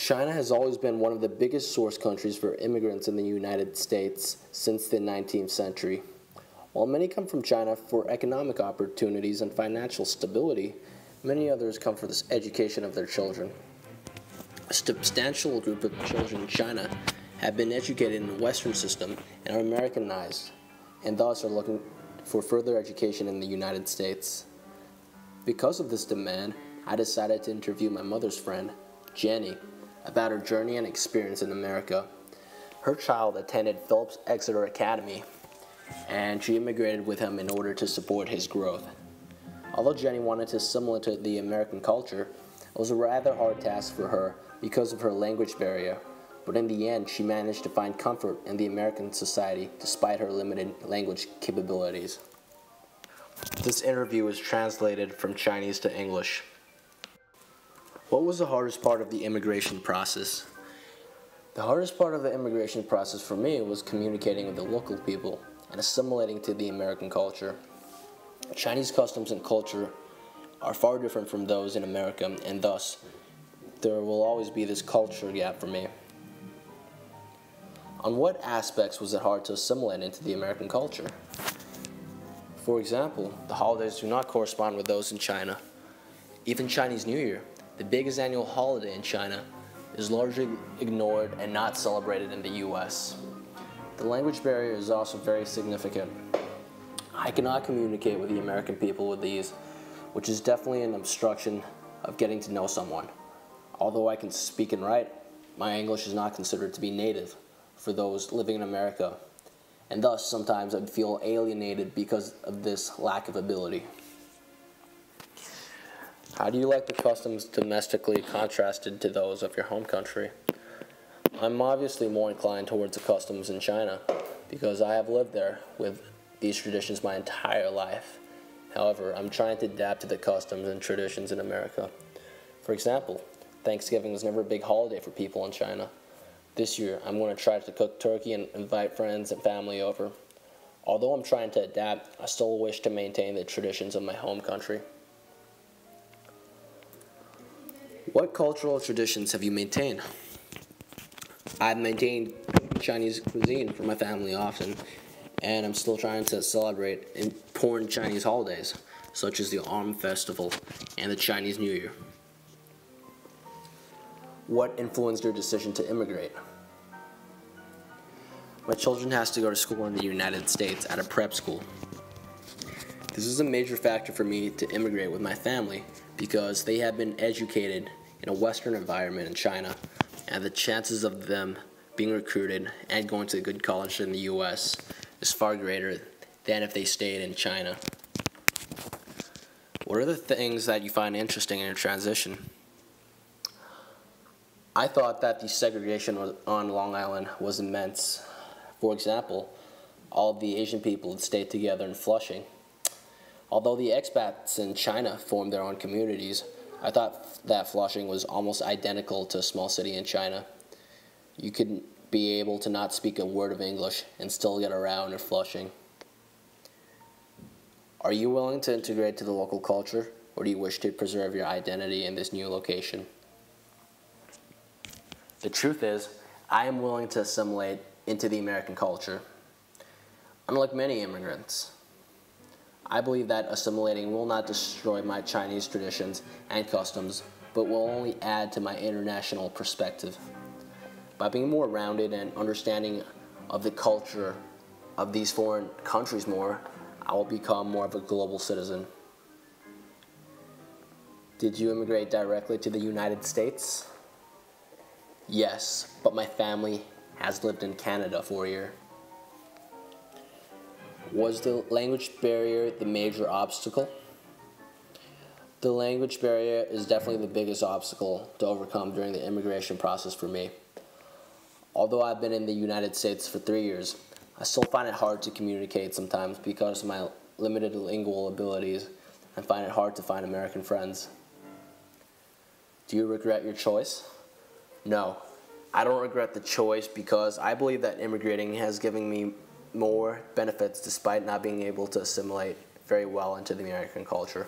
China has always been one of the biggest source countries for immigrants in the United States since the 19th century. While many come from China for economic opportunities and financial stability, many others come for the education of their children. A substantial group of children in China have been educated in the Western system and are Americanized, and thus are looking for further education in the United States. Because of this demand, I decided to interview my mother's friend, Jenny, about her journey and experience in America. Her child attended Phillips Exeter Academy, and she immigrated with him in order to support his growth. Although Jenny wanted to assimilate to the American culture, it was a rather hard task for her because of her language barrier, but in the end, she managed to find comfort in the American society despite her limited language capabilities. This interview was translated from Chinese to English. What was the hardest part of the immigration process? The hardest part of the immigration process for me was communicating with the local people and assimilating to the American culture. Chinese customs and culture are far different from those in America, and thus, there will always be this culture gap for me. On what aspects was it hard to assimilate into the American culture? For example, the holidays do not correspond with those in China. Even Chinese New Year, the biggest annual holiday in China, is largely ignored and not celebrated in the US. The language barrier is also very significant. I cannot communicate with the American people with these, which is definitely an obstruction of getting to know someone. Although I can speak and write, my English is not considered to be native for those living in America, and thus sometimes I'd feel alienated because of this lack of ability. How do you like the customs domestically contrasted to those of your home country? I'm obviously more inclined towards the customs in China because I have lived there with these traditions my entire life. However, I'm trying to adapt to the customs and traditions in America. For example, Thanksgiving was never a big holiday for people in China. This year, I'm going to try to cook turkey and invite friends and family over. Although I'm trying to adapt, I still wish to maintain the traditions of my home country. What cultural traditions have you maintained? I've maintained Chinese cuisine for my family often, and I'm still trying to celebrate important Chinese holidays, such as the Autumn Festival and the Chinese New Year. What influenced your decision to immigrate? My children has to go to school in the United States at a prep school. This is a major factor for me to immigrate with my family because they have been educated in a Western environment in China, and the chances of them being recruited and going to a good college in the US is far greater than if they stayed in China. What are the things that you find interesting in your transition? I thought that the segregation on Long Island was immense. For example, all the Asian people had stayed together in Flushing. Although the expats in China formed their own communities, I thought that Flushing was almost identical to a small city in China. You could be able to not speak a word of English and still get around in Flushing. Are you willing to integrate to the local culture, or do you wish to preserve your identity in this new location? The truth is, I am willing to assimilate into the American culture. Unlike many immigrants, I believe that assimilating will not destroy my Chinese traditions and customs, but will only add to my international perspective. By being more rounded and understanding of the culture of these foreign countries more, I will become more of a global citizen. Did you immigrate directly to the United States? Yes, but my family has lived in Canada for a year. Was the language barrier the major obstacle? The language barrier is definitely the biggest obstacle to overcome during the immigration process for me. Although I've been in the United States for three years, I still find it hard to communicate sometimes because of my limited lingual abilities and find it hard to find American friends. Do you regret your choice? No, I don't regret the choice because I believe that immigrating has given me more benefits despite not being able to assimilate very well into the American culture.